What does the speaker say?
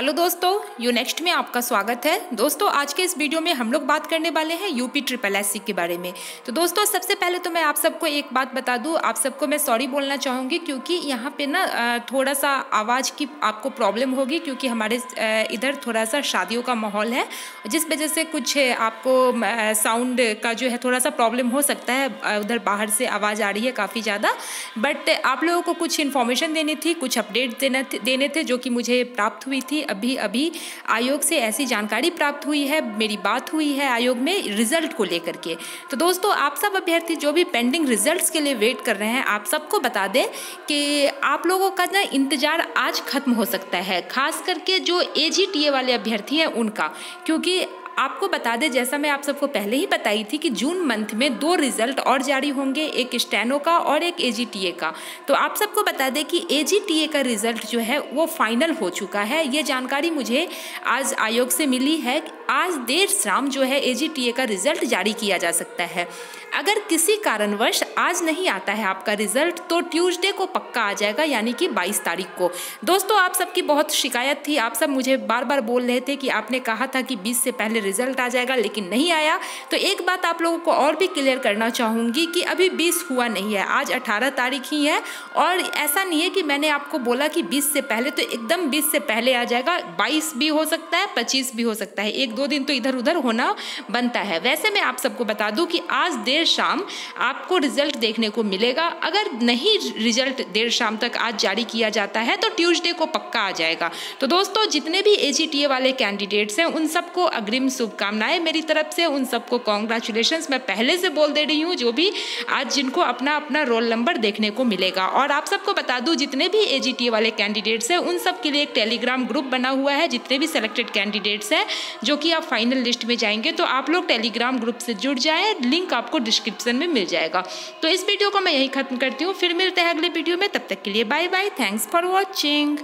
दोस्तों, you next में आपका स्वागत है। दोस्तों, आज के इस वीडियो में हम लोग बात करने वाले हैं यूपी ट्रिपल एससी के बारे में। तो दोस्तों, सबसे पहले तो मैं आप सबको एक बात बता दूँ, आप सबको मैं सॉरी बोलना चाहूँगी क्योंकि यहाँ पे ना थोड़ा सा आवाज़ की आपको प्रॉब्लम होगी क्योंकि हमारे इधर थोड़ा सा शादियों का माहौल है, जिस वजह से कुछ आपको साउंड का जो है थोड़ा सा प्रॉब्लम हो सकता है। उधर बाहर से आवाज़ आ रही है काफ़ी ज़्यादा। बट आप लोगों को कुछ इन्फॉर्मेशन देनी थी, कुछ अपडेट देना देने थे जो कि मुझे प्राप्त हुई थी। अभी अभी आयोग से ऐसी जानकारी प्राप्त हुई है, मेरी बात हुई है आयोग में रिज़ल्ट को लेकर के। तो दोस्तों, आप सब अभ्यर्थी जो भी पेंडिंग रिजल्ट्स के लिए वेट कर रहे हैं, आप सबको बता दें कि आप लोगों का ना इंतज़ार आज खत्म हो सकता है, खास करके जो एजीटीए वाले अभ्यर्थी हैं उनका। क्योंकि आपको बता दें, जैसा मैं आप सबको पहले ही बताई थी कि जून मंथ में दो रिज़ल्ट और जारी होंगे, एक स्टेनो का और एक एजीटीए का। तो आप सबको बता दें कि एजीटीए का रिज़ल्ट जो है, वो फाइनल हो चुका है। ये जानकारी मुझे आज आयोग से मिली है। आज देर शाम जो है एजीटीए का रिज़ल्ट जारी किया जा सकता है। अगर किसी कारणवश आज नहीं आता है आपका रिज़ल्ट तो ट्यूसडे को पक्का आ जाएगा, यानी कि 22 तारीख को। दोस्तों, आप सबकी बहुत शिकायत थी। आप सब मुझे बार बार बोल रहे थे कि आपने कहा था कि 20 से पहले रिज़ल्ट आ जाएगा, लेकिन नहीं आया। तो एक बात आप लोगों को और भी क्लियर करना चाहूँगी कि अभी बीस हुआ नहीं है, आज अठारह तारीख ही है। और ऐसा नहीं है कि मैंने आपको बोला कि बीस से पहले तो एकदम बीस से पहले आ जाएगा, बाईस भी हो सकता है, पच्चीस भी हो सकता है। एक दो दिन तो इधर उधर होना बनता है। वैसे मैं आप सबको बता दूँ कि आज देर शाम आपको रिज़ल्ट देखने को मिलेगा। अगर नहीं रिज़ल्ट देर शाम तक आज जारी किया जाता है तो ट्यूसडे को पक्का आ जाएगा। तो दोस्तों, जितने भी एजीटीए वाले कैंडिडेट्स हैं, उन सबको अग्रिम शुभकामनाएँ मेरी तरफ़ से। उन सबको कॉन्ग्रेचुलेशन मैं पहले से बोल दे रही हूँ, जो भी आज जिनको अपना अपना रोल नंबर देखने को मिलेगा। और आप सबको बता दूँ, जितने भी ए वाले कैंडिडेट्स हैं, उन सब के लिए एक टेलीग्राम ग्रुप बना हुआ है, जितने भी सेलेक्टेड कैंडिडेट्स हैं, जो कि आप फाइनल लिस्ट में जाएँगे तो आप लोग टेलीग्राम ग्रुप से जुड़ जाए लिंक आपको डिस्क्रिप्शन में मिल जाएगा। तो इस वीडियो को मैं यही खत्म करती हूँ, फिर मिलते हैं अगले वीडियो में, तब तक के लिए bye bye thanks for watching